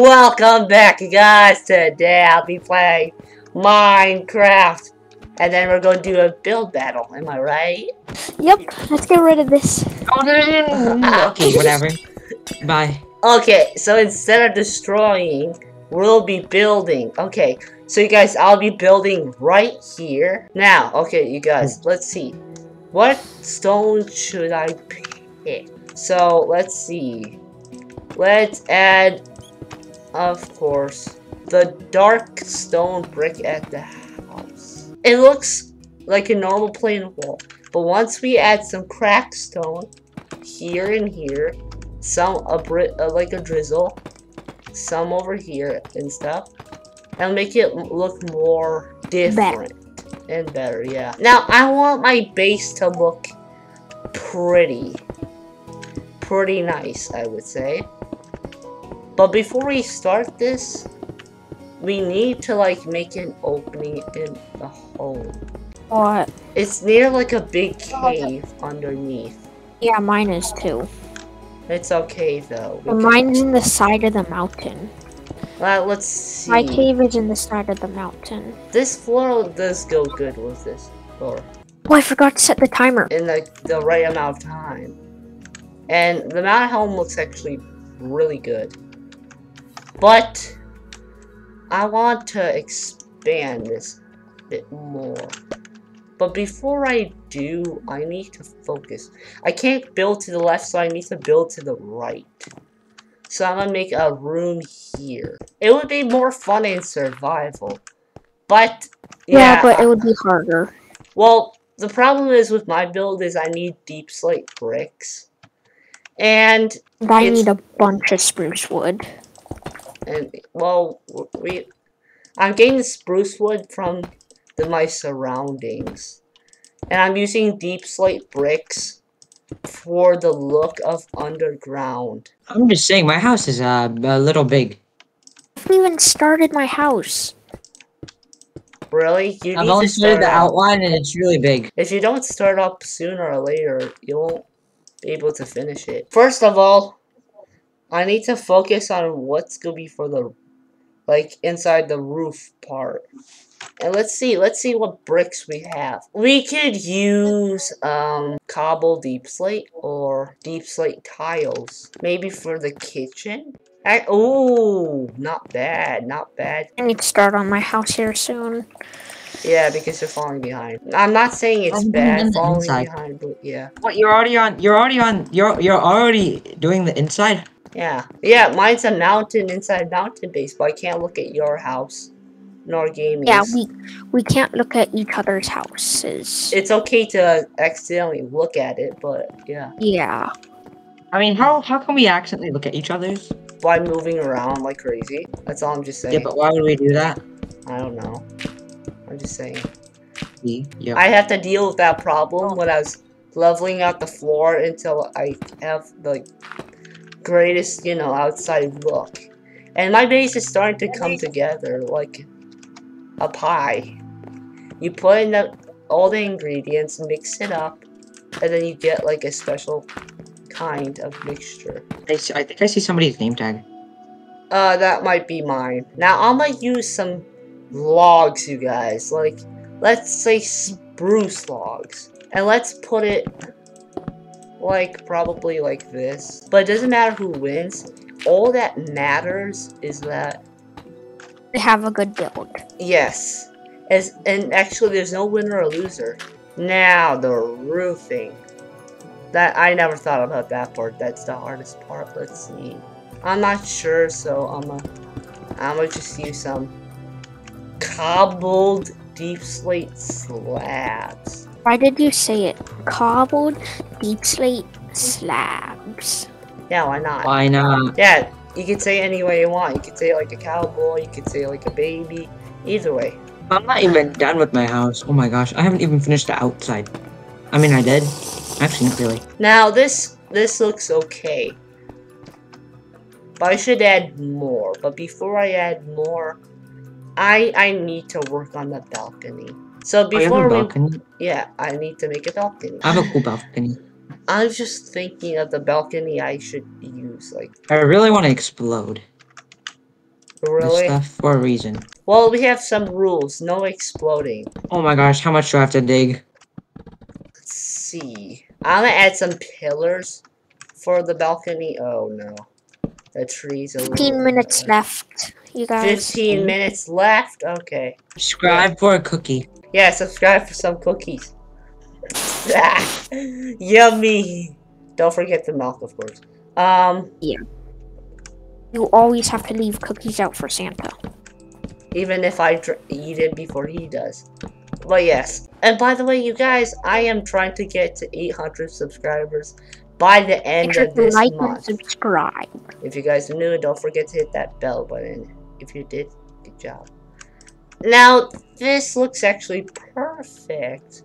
Welcome back, guys. Today I'll be playing Minecraft. And then we're going to do a build battle. Am I right? Yep, let's get rid of this. Oh, okay, whatever. Bye. Okay, so instead of destroying, we'll be building. Okay, so you guys, I'll be building right here. Now, okay, you guys, let's see. What stone should I pick? So, let's see. Let's add, of course, the dark stone brick at the house. It looks like a normal plain wall, but once we add some crack stone here and here, some a brit uh, like a drizzle, some over here and stuff, and make it look more different better. and better. Yeah. Now I want my base to look pretty, pretty nice. I would say. But before we start this, we need to like make an opening in the hole. What? It's near like a big cave underneath. Yeah, mine is too. It's okay though. Well, mine's in the side of the mountain. Well, let's see. My cave is in the side of the mountain. This floor does go good with this floor. Oh, I forgot to set the timer. In the, the right amount of time. And the mountain home looks actually really good. But I want to expand this a bit more. But before I do, I need to focus. I can't build to the left, so I need to build to the right. So I'm gonna make a room here. It would be more fun in survival. But, yeah. Yeah, but it would be harder. Well, the problem is with my build is I need deepslate bricks. And I need a bunch of spruce wood. And, well, we... I'm getting the spruce wood from the, my surroundings. And I'm using deepslate bricks for the look of underground. I'm just saying, my house is uh, a little big. I haven't even started my house. Really? You I've only started the outline and it's really big. If you don't start up sooner or later, you won't be able to finish it. First of all, I need to focus on what's gonna be for the, like, inside the roof part. And let's see, let's see what bricks we have. We could use um, cobble deepslate or deepslate tiles. Maybe for the kitchen. I, oh, not bad, not bad. I need to start on my house here soon. Yeah, because you're falling behind. I'm not saying it's I'm bad falling inside. behind, but yeah. What? You're already on? You're already on? You're you're already doing the inside? Yeah, yeah. Mine's a mountain inside mountain base, but I can't look at your house nor gaming. Yeah, we we can't look at each other's houses. It's okay to accidentally look at it, but yeah. Yeah. I mean, how how can we accidentally look at each other's? By moving around like crazy. That's all I'm just saying. Yeah, but why would we do that? I don't know. I'm just saying. Yeah. I have to deal with that problem oh. when I was leveling out the floor until I have the greatest, you know, outside look. And my base is starting to come together like a pie. You put in the, all the ingredients, mix it up, and then you get like a special kind of mixture. I, see, I think I see somebody's name tag. Uh, that might be mine. Now, I'm gonna use some logs, you guys. Like, let's say spruce logs. And let's put it, like, probably like this. But it doesn't matter who wins. All that matters is that... They have a good build. Yes. As, and actually, there's no winner or loser. Now, the roofing. That I never thought about that part. That's the hardest part. Let's see. I'm not sure, so I'm gonna I'm gonna just use some cobbled deepslate slabs. Why did you say it? Cobbled deepslate slabs. Yeah, why not? Why not? Yeah, you can say it any way you want. You can say it like a cowboy. You can say it like a baby. Either way. I'm not even done with my house. Oh my gosh, I haven't even finished the outside. I mean, I did. Actually, not really. Now this this looks okay. But I should add more. But before I add more, I I need to work on the balcony. So before oh, we balcony? yeah, I need to make a balcony. I have a cool balcony. I was just thinking of the balcony I should use. Like I really want to explode. this Really? stuff for a reason. Well, we have some rules. No exploding. Oh my gosh, how much do I have to dig? Let's see. I'm gonna add some pillars for the balcony. Oh no. The trees a 15 little- minutes left, you guys. 15 minutes left? Okay. Subscribe for a cookie. Yeah, subscribe for some cookies. Ah, Yummy. Don't forget the milk, of course. Um, Yeah. You always have to leave cookies out for Santa. even if I eat it before he does. But yes. And by the way, you guys, I am trying to get to 800 subscribers by the end of this like and month. subscribe. If you guys are new, don't forget to hit that bell button. If you did, good job. Now, this looks actually perfect.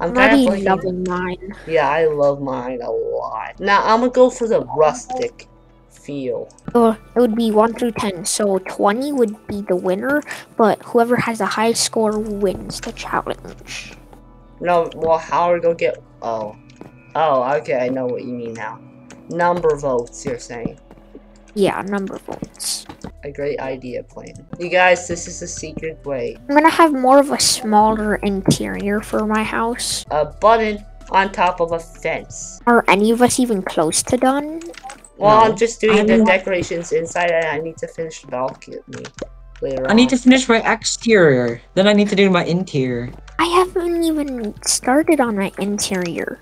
I'm kind of loving mine. Yeah, I love mine a lot. Now, I'm gonna go for the rustic feel. So it would be 1 through 10. So 20 would be the winner, but whoever has the highest score wins the challenge. No, well, how are we gonna get... Oh. Oh, okay, I know what you mean now. Number votes, you're saying. Yeah, number votes. A great idea, plan. You guys, this is a secret way. I'm gonna have more of a smaller interior for my house. A button on top of a fence. Are any of us even close to done? Well, No, I'm just doing the I'm- decorations inside and I need to finish the balcony later I need to finish my exterior. Then I need to do my interior. I haven't even started on my interior.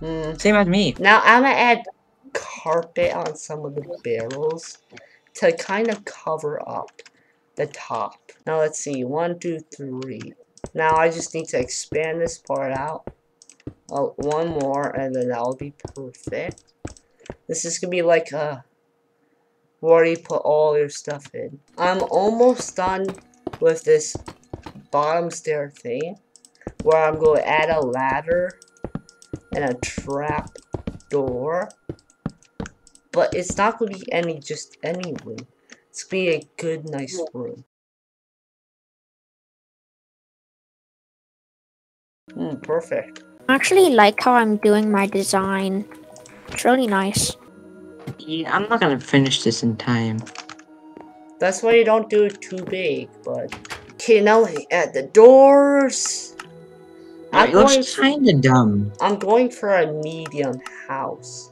Hmm. Same as me. Now I'm gonna add carpet on some of the barrels to kind of cover up the top. Now let's see, one, two, three. Now I just need to expand this part out. Oh, one more, and then that'll be perfect. This is gonna be like a where you put all your stuff in. I'm almost done with this bottom stair thing, where I'm going to add a ladder and a trap door. But it's not gonna be any just any room. It's gonna be a good nice room. Hmm, perfect. I actually like how I'm doing my design. It's really nice. Yeah, I'm not gonna finish this in time. That's why you don't do it too big, but okay now at the doors. I'm It looks kinda dumb. I'm going for a medium house.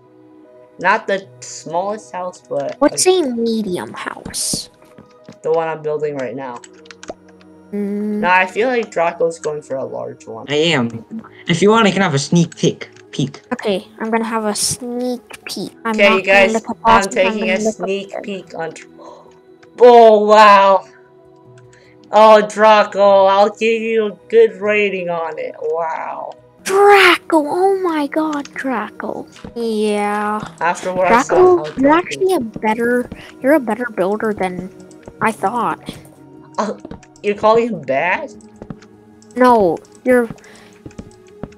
Not the smallest house, but What's a medium house? the one I'm building right now. Mm, Now I feel like Draco's going for a large one. I am. If you want, I can have a sneak peek. Peek. okay, I'm gonna have a sneak peek. I'm Okay, you guys, gonna look at I'm taking gonna a sneak peek on. Oh wow! Oh Draco, I'll give you a good rating on it. Wow. Draco! Oh my god, Draco. Yeah. After what I saw, Draco, how you're Draco- actually a better you're a better builder than I thought. you're calling him bad? No, you're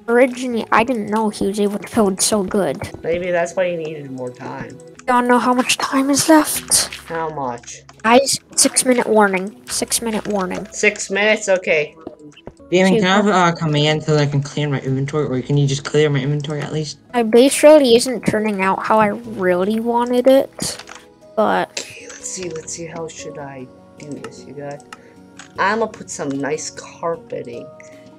originally I didn't know he was able to build so good. Maybe that's why you needed more time. Y'all know how much time is left? How much? Guys, six minute warning. Six minute warning. Six minutes? Okay. Damon, can I have Super. a command so that I can clear my inventory, or can you just clear my inventory at least? My base really isn't turning out how I really wanted it. But Okay, let's see, let's see, how should I do this, you guys? I'm gonna put some nice carpeting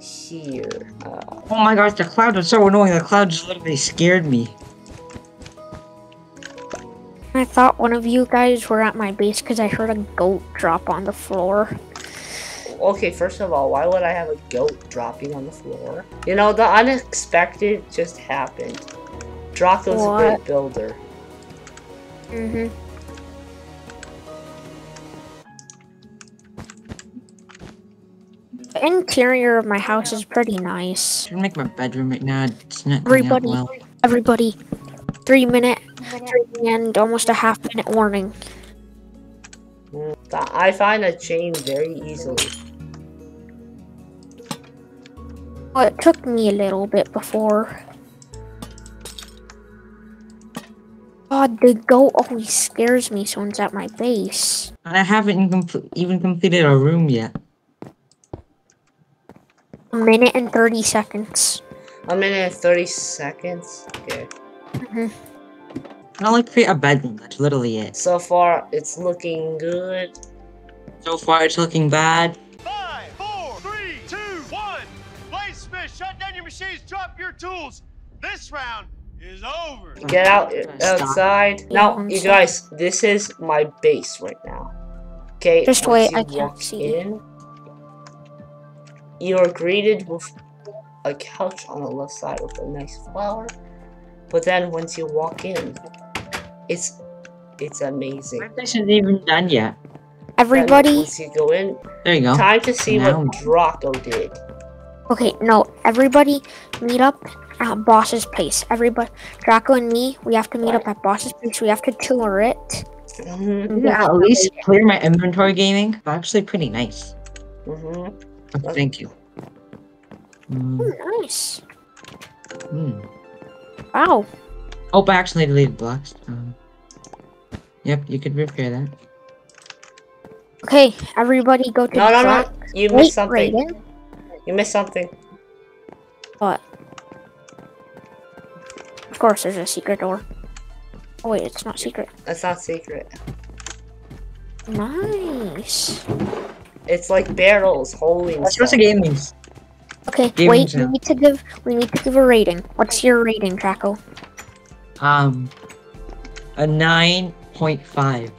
here. Uh, Oh my gosh, the cloud was so annoying. The cloud just literally scared me. I thought one of you guys were at my base because I heard a goat drop on the floor. Okay, first of all, why would I have a goat dropping on the floor? You know, the unexpected just happened. Draco's a What? great builder. Mm-hmm. The interior of my house is pretty nice. Should I make my bedroom right now? It's not Everybody, well. everybody, three minute, three and almost a half minute warning. Mm, I find a chain very easily. Well, it took me a little bit before. God, the goat always scares me. Someone's at my base. And I haven't incom- even completed a room yet. A minute and 30 seconds. A minute and 30 seconds? Okay. Mhm. can only create a bedroom. That's literally it. So far, it's looking good. So far, it's looking bad. Tools. This round is over. Get out Stop. outside. Now, you guys, this is my base right now. Okay. Just once wait, I can't walk see. In, you are greeted with a couch on the left side with a nice flower. But then once you walk in, it's it's amazing. My place isn't even done yet. Then Everybody, once you go in, There you go. time to see Now- what Draco did. Okay, no, everybody meet up at Boss's place. Everybody, Draco and me, we have to meet up at Boss's place. We have to tour it. Mhm, Yeah, at least clear my inventory gaming. It's actually pretty nice. mhm. Oh, Thank you. Mm, Oh, nice. mm. Wow. Oh, but I actually deleted blocks. Um, yep, you could repair that. Okay, everybody go to No, no, no. Drac- You Wait, missed something. Raiden. You missed something. What? Of course, there's a secret door. Oh wait, it's not secret. It's not secret. Nice. It's like barrels holy. Let's go stuff. to gamings. Okay, Gaming wait. We need to give. We need to give a rating. What's your rating, Draco? Um, a nine point five.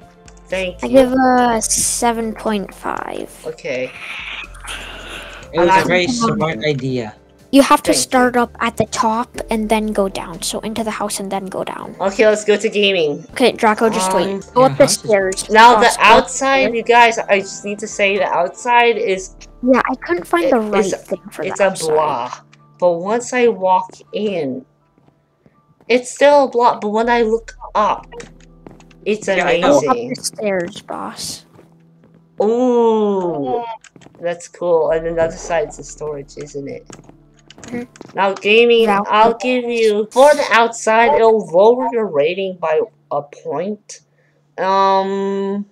Thank you. I give a seven point five. Okay. It was a very smart idea. You have to Thank you. start up at the top and then go down. So into the house and then go down. Okay, let's go to gaming. Okay, Draco, just Um, wait. Go yeah, up the stairs. Now the outside, you guys, I just need to say the outside is Yeah, I couldn't find the It- right it's- thing for it's the a blah. But once I walk in, it's still a block. But when I look up, it's Yeah, I. Go up the stairs, boss. Ooh, that's cool. And then the other side's the storage, isn't it? Mhm. Now gaming, Yeah. I'll give you for the outside. It'll lower your rating by a point. Um,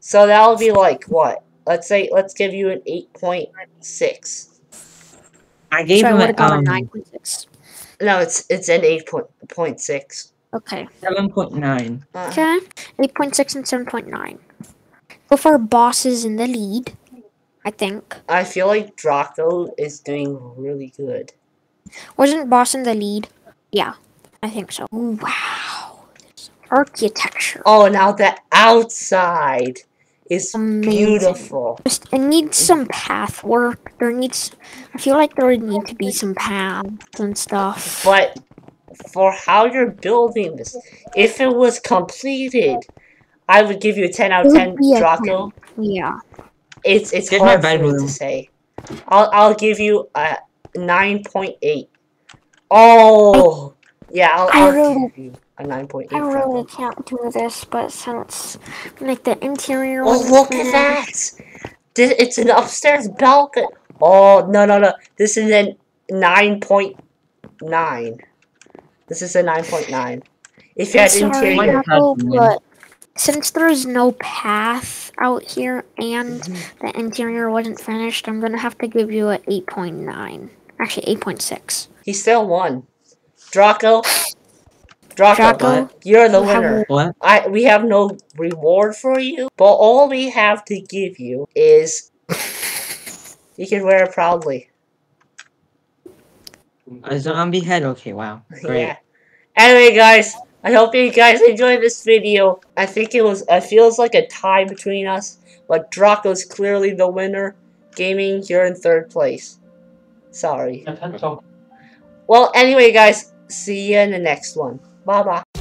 so that'll be like what? Let's say let's give you an eight point six. I gave so I him would a have a um, nine point six. No, it's it's an eight point point six. Okay. seven point nine. Uh, Okay. Eight point six and seven point nine. So far, bosses in the lead. I think. I feel like Draco is doing really good. Wasn't Boston the lead? Yeah, I think so. Wow. Architecture. Oh, now the outside is Amazing. beautiful. Just, it needs some path work. There needs. I feel like there would need to be some paths and stuff. But for how you're building this, if it was completed, I would give you a 10 out of 10, would be Draco. Yeah. It's it's Get my hard for me to say. I'll I'll give you a 9.8. Oh, yeah, I'll, I I'll really- give you a 9.8. I really Draco. can't do this, but since like the interior. Oh, was look at that! This, it's an upstairs balcony. Oh, no, no, no. This is a 9.9. This is a 9.9. If you I'm had interior. Draco, Interior. but since there's no path out here and Mm-hmm. the interior wasn't finished, I'm gonna have to give you a 8.9. Actually, 8.6. He still won. Draco. Draco, Draco, you're the you have winner. What? I we have no reward for you, but all we have to give you is you can wear it proudly. A zombie head? Okay, wow. Great. Yeah. Anyway, guys, I hope you guys enjoyed this video. I think it was. It feels like a tie between us, but Draco's clearly the winner. Gaming, you're in third place. Sorry. Well, anyway, guys, see you in the next one. Bye bye.